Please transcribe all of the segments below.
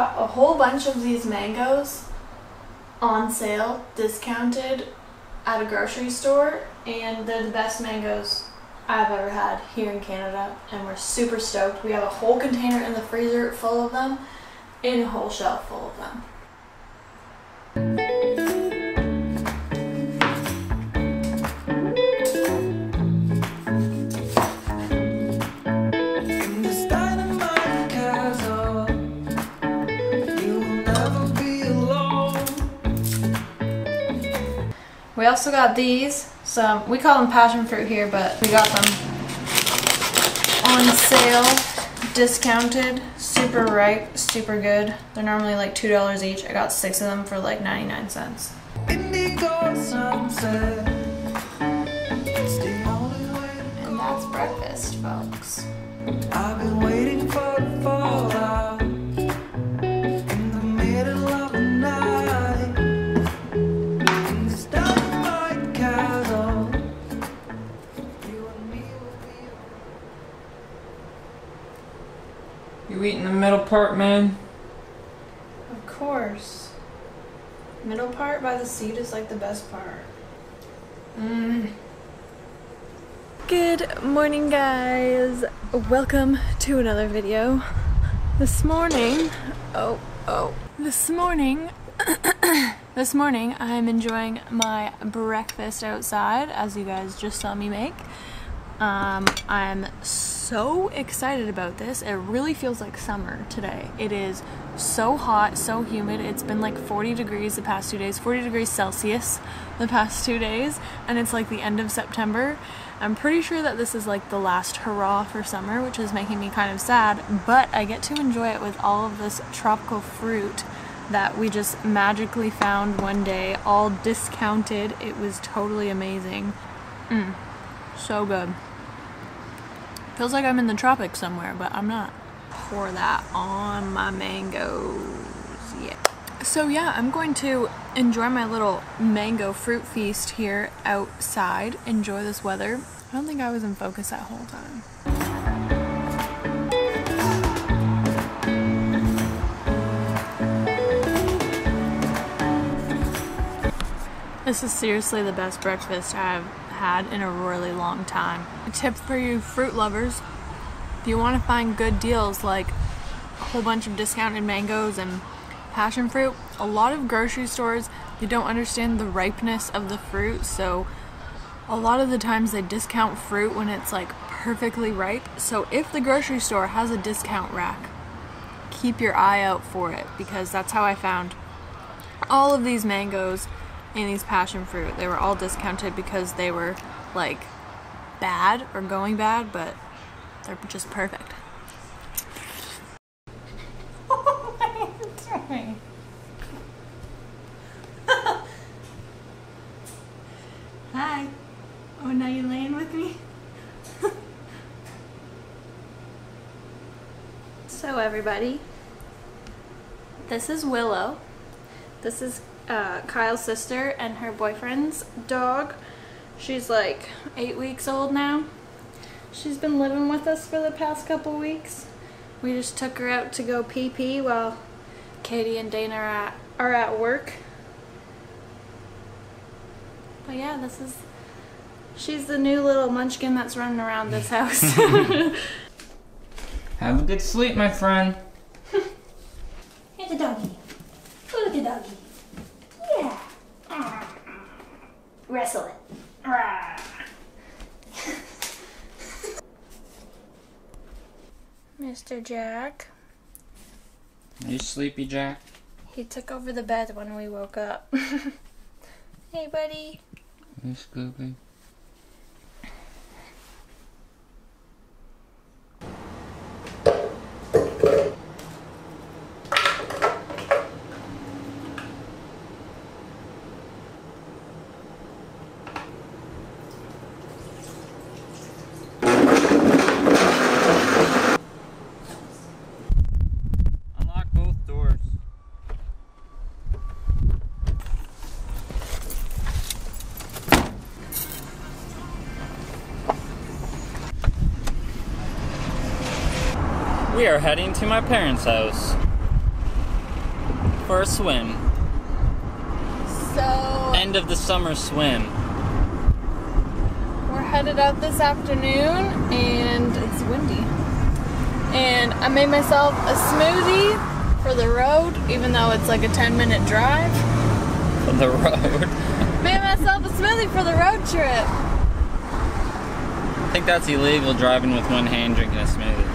got a whole bunch of these mangoes on sale, discounted at a grocery store, and they're the best mangoes I've ever had here in Canada, and we're super stoked. We have a whole container in the freezer full of them, and a whole shelf full of them. Also got these. Some we call them passion fruit here, but we got them on sale, discounted, super ripe, super good. They're normally like two dollars each. I got six of them for like ninety nine cents. Indigo sunset. It's the only way to And that's breakfast, folks. I've been waiting for the middle part, man? Of course. Middle part by the seat is like the best part. Mm. Good morning, guys. Welcome to another video. This morning, oh, oh, this morning, this morning, I'm enjoying my breakfast outside, as you guys just saw me make. Um, I'm so excited about this. It really feels like summer today. It is so hot, so humid. It's been like 40 degrees the past two days, 40 degrees Celsius the past two days, and it's like the end of September. I'm pretty sure that this is like the last hurrah for summer, which is making me kind of sad, but I get to enjoy it with all of this tropical fruit that we just magically found one day, all discounted. It was totally amazing. Mm, so good. Feels like I'm in the tropics somewhere, but I'm not. Pour that on my mangoes. Yeah. So yeah, I'm going to enjoy my little mango fruit feast here outside. Enjoy this weather. I don't think I was in focus that whole time. This is seriously the best breakfast I've had in a really long time. A tip for you fruit lovers if you want to find good deals like a whole bunch of discounted mangoes and passion fruit, a lot of grocery stores they don't understand the ripeness of the fruit, so a lot of the times they discount fruit when it's like perfectly ripe. So if the grocery store has a discount rack, keep your eye out for it because that's how I found all of these mangoes and these passion fruit. They were all discounted because they were like bad or going bad, but they're just perfect. what are you doing? Hi. Oh, now you're laying with me? so, everybody, this is Willow. This is uh, Kyle's sister and her boyfriend's dog. She's like eight weeks old now. She's been living with us for the past couple weeks. We just took her out to go pee pee while Katie and Dana are at, are at work. But yeah, this is. She's the new little munchkin that's running around this house. Have a good sleep, my friend. Here's the doggy. Look at the doggy. Yeah. Ah. Wrestle it. Mr. Jack. Are you sleepy, Jack? He took over the bed when we woke up. hey, buddy. You Scooby? We are heading to my parents' house. for a swim. So End of the summer swim. we're headed out this afternoon and it's windy. And I made myself a smoothie for the road, even though it's like a 10 minute drive. For the road. Made myself a smoothie for the road trip. I think that's illegal driving with one hand drinking a smoothie.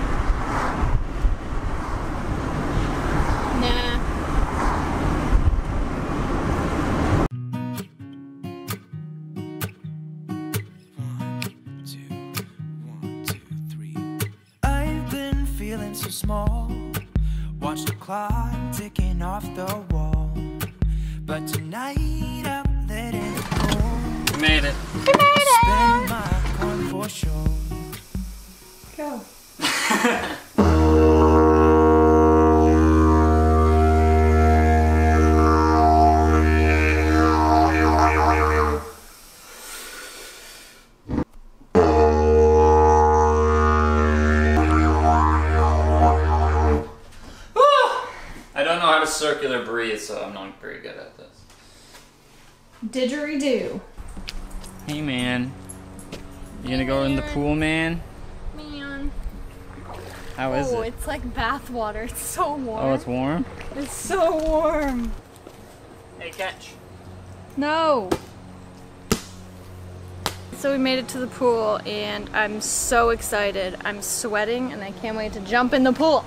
Small. Watch the clock ticking off the wall. But tonight circular breathe, so I'm not very good at this. Didgeridoo. Hey man. You gonna go in the pool, man? Man. How is oh, it? Oh, it's like bath water. It's so warm. Oh, it's warm? It's so warm. Hey, catch. No. So we made it to the pool and I'm so excited. I'm sweating and I can't wait to jump in the pool.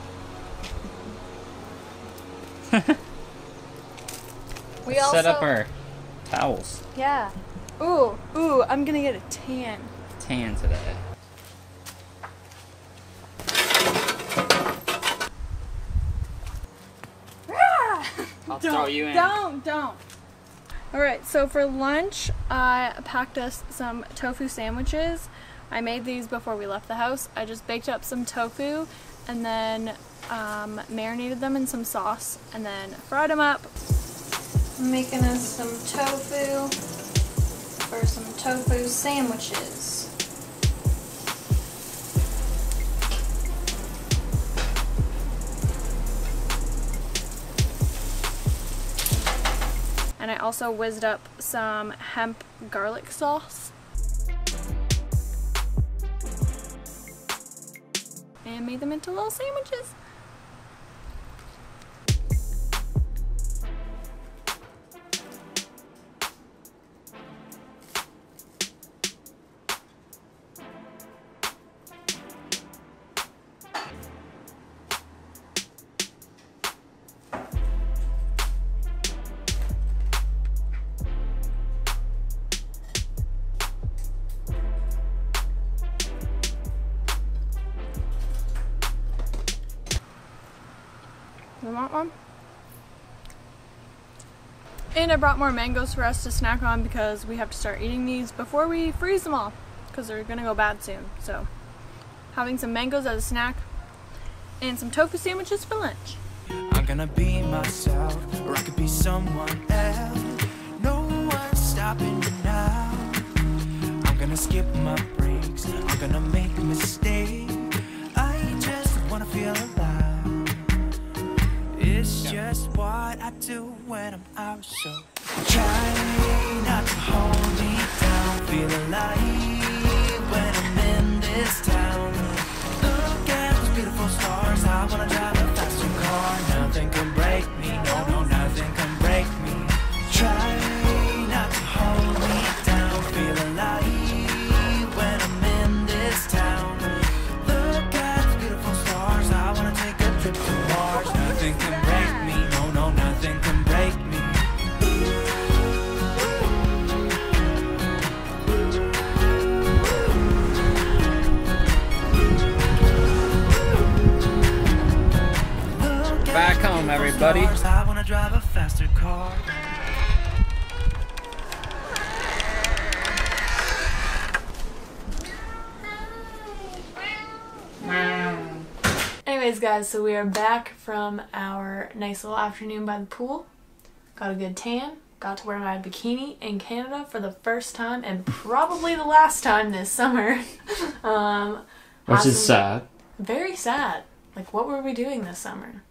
we also Set up our towels. Yeah. Ooh, ooh, I'm gonna get a tan. Tan today. I'll throw you in. Don't, don't. All right, so for lunch, I packed us some tofu sandwiches. I made these before we left the house. I just baked up some tofu and then um, marinated them in some sauce and then fried them up. I'm making us some tofu for some tofu sandwiches. And I also whizzed up some hemp garlic sauce. And made them into little sandwiches. Want one? And I brought more mangoes for us to snack on because we have to start eating these before we freeze them all because they're gonna go bad soon. So, having some mangoes as a snack and some tofu sandwiches for lunch. I'm gonna be myself, or I could be someone else. No one's stopping me now. I'm gonna skip my breaks. I'm gonna make a It's just what I do when I'm out. So try not to hold me down. Feel alive when I'm in this town. Look at those beautiful stars. I wanna drive a faster car. Nothing can break me. No, no, nothing can break me. Try not to hold me down. Feel alive when I'm in this town. Look at those beautiful stars. I wanna take a trip to Mars. Nothing can everybody. I wanna drive a faster car. Anyways, guys, so we are back from our nice little afternoon by the pool. Got a good tan. Got to wear my bikini in Canada for the first time and probably the last time this summer. um, Which is sad. Very sad. Like, what were we doing this summer?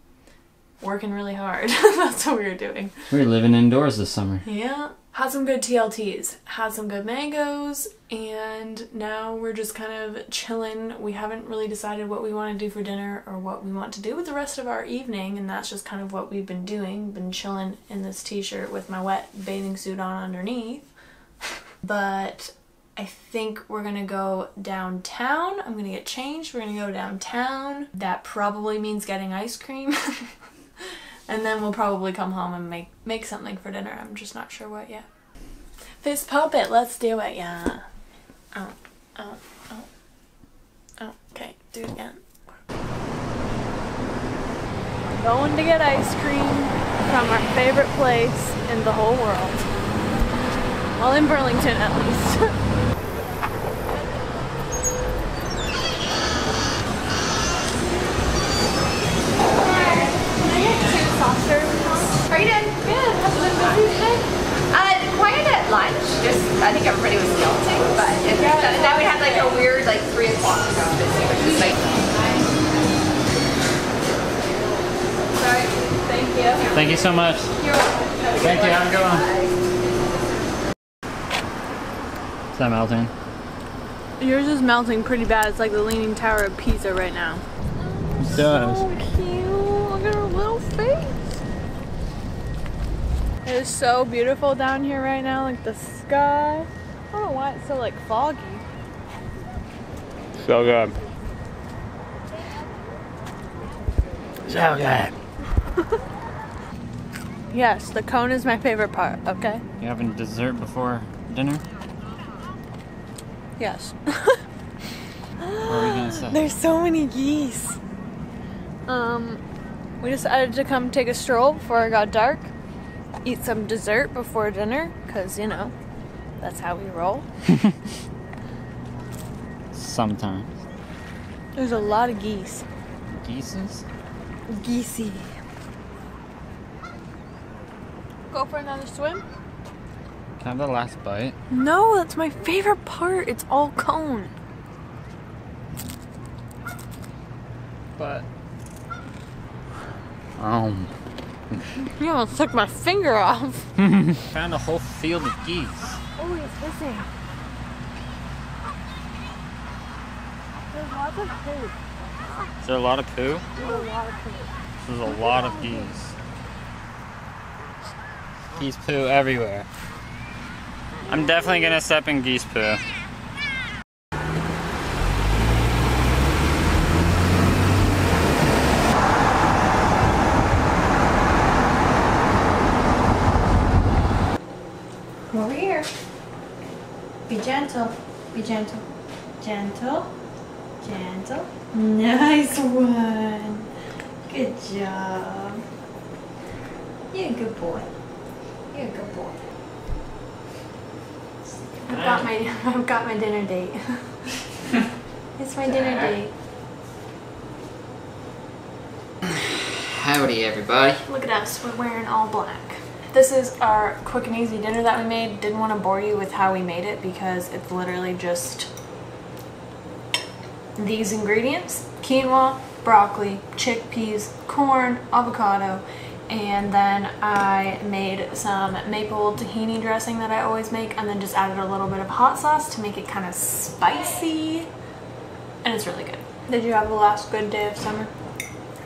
Working really hard. That's what we were doing. We were living indoors this summer. Yeah. Had some good TLTs, had some good mangoes, and now we're just kind of chilling. We haven't really decided what we want to do for dinner or what we want to do with the rest of our evening, and that's just kind of what we've been doing. Been chilling in this t shirt with my wet bathing suit on underneath. But I think we're gonna go downtown. I'm gonna get changed. We're gonna go downtown. That probably means getting ice cream. and then we'll probably come home and make make something for dinner. I'm just not sure what yet. Fist pump it. Let's do it. Yeah. Oh, oh, oh. Oh, okay. Do it again. We're Going to get ice cream from our favorite place in the whole world. Well, in Burlington at least. How you doing? Good. Has it been busy today? Uh, quiet at lunch. Just I think everybody was melting, but it, then we had like a weird like three o'clock to go busy, which is like Sorry. Thank you. Thank you so much. Thank you. Have a good one. Is that melting? Yours is melting pretty bad. It's like the Leaning Tower of Pisa right now. It does. So cute. Look at her little face. It is so beautiful down here right now. Like the sky. I don't know why it's so like foggy. So good. So good. Yes, the cone is my favorite part. Okay. You having dessert before dinner? Yes. What were you gonna say? There's so many geese. Um, we decided to come take a stroll before it got dark, eat some dessert before dinner, because, you know, that's how we roll. Sometimes. There's a lot of geese. Geeses? Geesey. Go for another swim? Can I have the last bite? No, that's my favorite part. It's all cone. But. Um. You almost took my finger off. Found a whole field of geese. Oh, he's hissing. There's lots of food. Is there a lot of poo? There's a lot of food. There's a lot of geese. Geese poo everywhere. I'm definitely gonna step in geese poo. over here. Be gentle. Be gentle. Gentle. Gentle. Nice one. Good job. You're a good boy. You're a good boy. I've got my I've got my dinner date. it's my dinner date. Howdy, everybody. Look at us, we're wearing all black. This is our quick and easy dinner that we made. Didn't want to bore you with how we made it because it's literally just these ingredients. Quinoa, broccoli, chickpeas, corn, avocado, and then I made some maple tahini dressing that I always make and then just added a little bit of hot sauce to make it kind of spicy. And it's really good. Did you have a last good day of summer?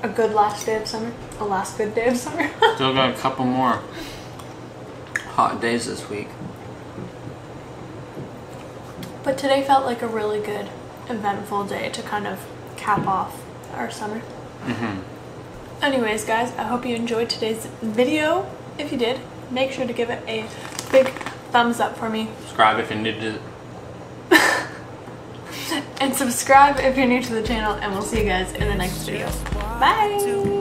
A good last day of summer? A last good day of summer? Still got a couple more hot days this week. But today felt like a really good, eventful day to kind of cap off our summer. Mm-hmm. Anyways, guys, I hope you enjoyed today's video. If you did, make sure to give it a big thumbs up for me. Subscribe if you need to. And subscribe if you're new to the channel, and we'll see you guys in the next video. Bye!